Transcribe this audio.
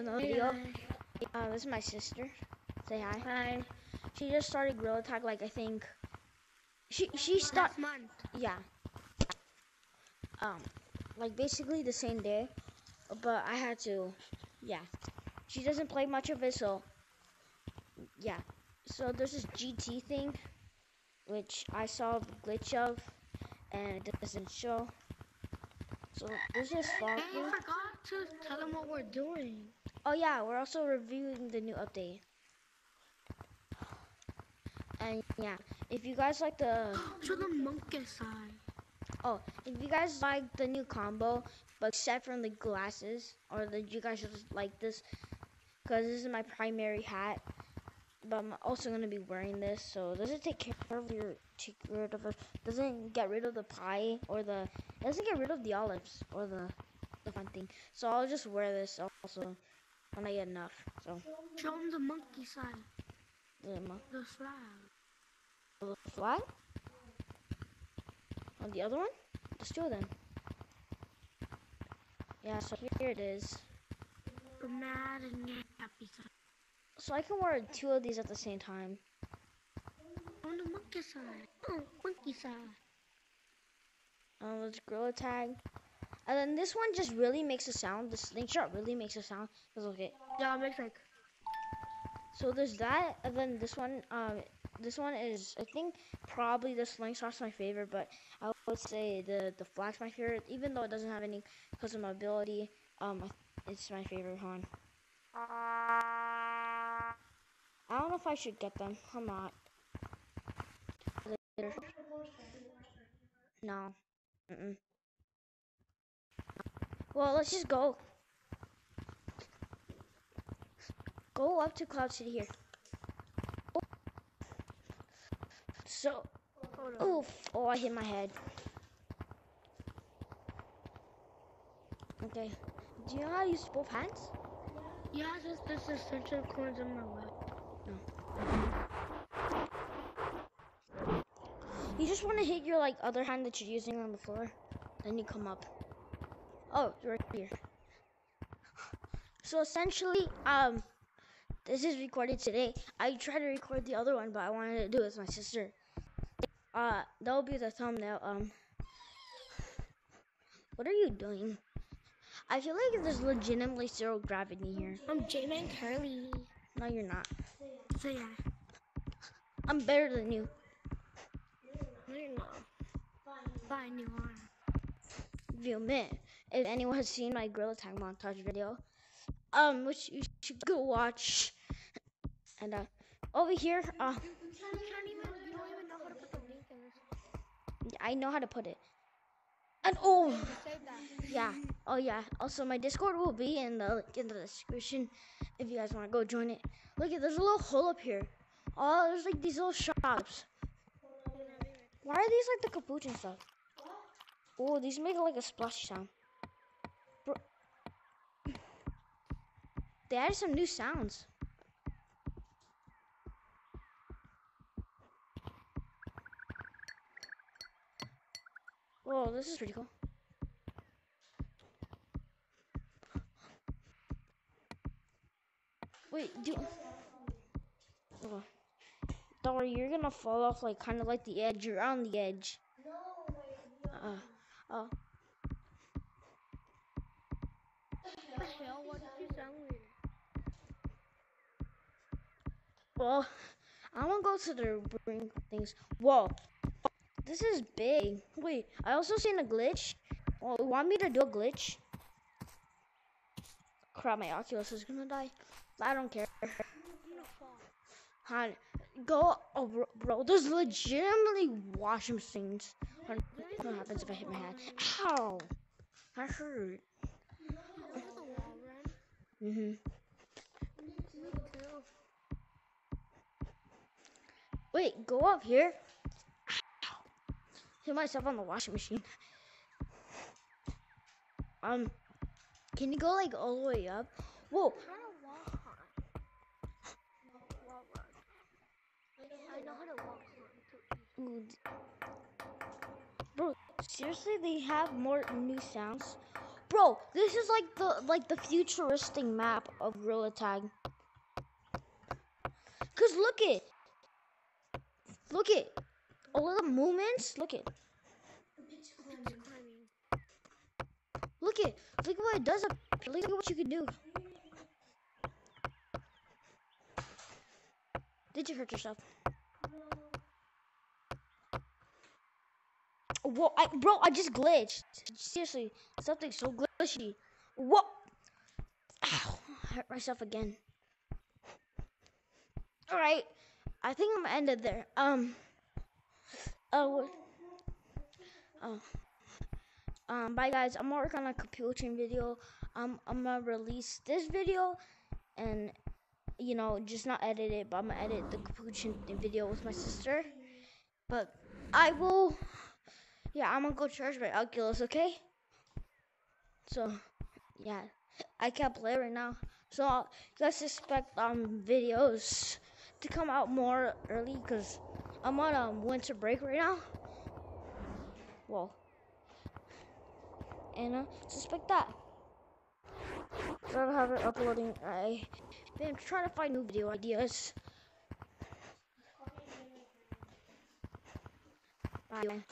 another video. Uh, this is my sister. Say hi. Hi. She just started Gorilla Tag, like I think. She she Last month. yeah. Um, like basically the same day, but I had to, yeah. She doesn't play much of it, so yeah. So there's this GT thing, which I saw the glitch of, and it doesn't show. So there's just Hey, fog. you forgot to tell them what we're doing. Oh yeah, we're also reviewing the new update. And yeah, if you guys like the Show the monkey side. oh, if you guys like the new combo, but except from the glasses, or the you guys just like this, because this is my primary hat. But I'm also gonna be wearing this, so does it take care of your take rid of it? Doesn't get rid of the pie or the doesn't get rid of the olives or the the fun thing. So I'll just wear this also when I get enough. So Show them the monkey side. the mo- The flag. the flag. On the other one, there's two of them. Yeah, so here it is. The mad and happy side. So I can wear two of these at the same time. On the monkey side. Oh, monkey side. Um, let's gorilla tag. And then this one just really makes a sound. The slingshot really makes a sound. Cause look it. Yeah, it makes like. So there's that, and then this one. Um, this one is I think probably the slingshot's my favorite, but I would say the the flag's my favorite, even though it doesn't have any customability. Um, it's my favorite one. I don't know if I should get them. I'm not. Later. No. Mm-mm. Well, let's just go. Go up to Cloud City here. So, Hold oof. Oh, I hit my head. Okay. Do you know how to use both hands? Yeah, just this is central corners in my way. No. You just want to hit your like other hand that you're using on the floor, then you come up. Oh, it's right here. So essentially, um, this is recorded today. I tried to record the other one, but I wanted to do it with my sister. Uh, that will be the thumbnail. Um, what are you doing? I feel like there's legitimately zero gravity here. I'm J-Man Curly. No, you're not. So yeah. I'm better than you. No, you're not. Fine, you are. you admit, if anyone has seen my Gorilla Tag montage video, um, which you should go watch. And uh, over here, uh. I know how to put it. And oh, yeah, oh yeah. Also, my Discord will be in the in the description if you guys want to go join it. Look at there's a little hole up here. Oh, there's like these little shops. Why are these like the capuchin stuff? Oh, these make like a splash sound. They added some new sounds. Whoa, this is pretty cool. Wait, do. Oh. Worry, you're gonna fall off like kind of like the edge. You're on the edge. Uh, oh. What the hell? Why did you sound? Well, I want to go to the ring things. Whoa, this is big. Wait, I also seen a glitch. Oh, you want me to do a glitch? Crap, my Oculus is gonna die. I don't care. Hon, go, oh, bro, bro, there's legitimately washing machines. What happens if I hit my head? Ow! That hurt. Look at the wall run. Mhm. Me too. Wait, go up here. Ow. Hit myself on the washing machine. Um, can you go like all the way up? Whoa, Try to walk on. Wall run. I know how to walk on. too. Ooh, d- bro, seriously, they have more new sounds. Bro, this is like the like the futuristic map of Gorilla Tag. Cause look it. Look it. All the movements, look it. Look it. Look at what it does. Look at what you can do. Did you hurt yourself? Whoa, I, bro, I just glitched. Seriously, something so glitchy. What? Ow, I hurt myself again. All right, I think I'm gonna end it there. Um. Oh. Oh. Um. Bye, guys. I'm gonna work on a computer chain video. Um. I'm gonna release this video, and you know, just not edit it, but I'm gonna edit the capuchin video with my sister. But I will, yeah, I'm gonna go charge my Oculus, okay? So, yeah, I can't play right now. So, you guys expect um videos to come out more early because I'm on um winter break right now. Well, and uh, suspect that. I don't have it uploading. I been trying to find new video ideas. Bye.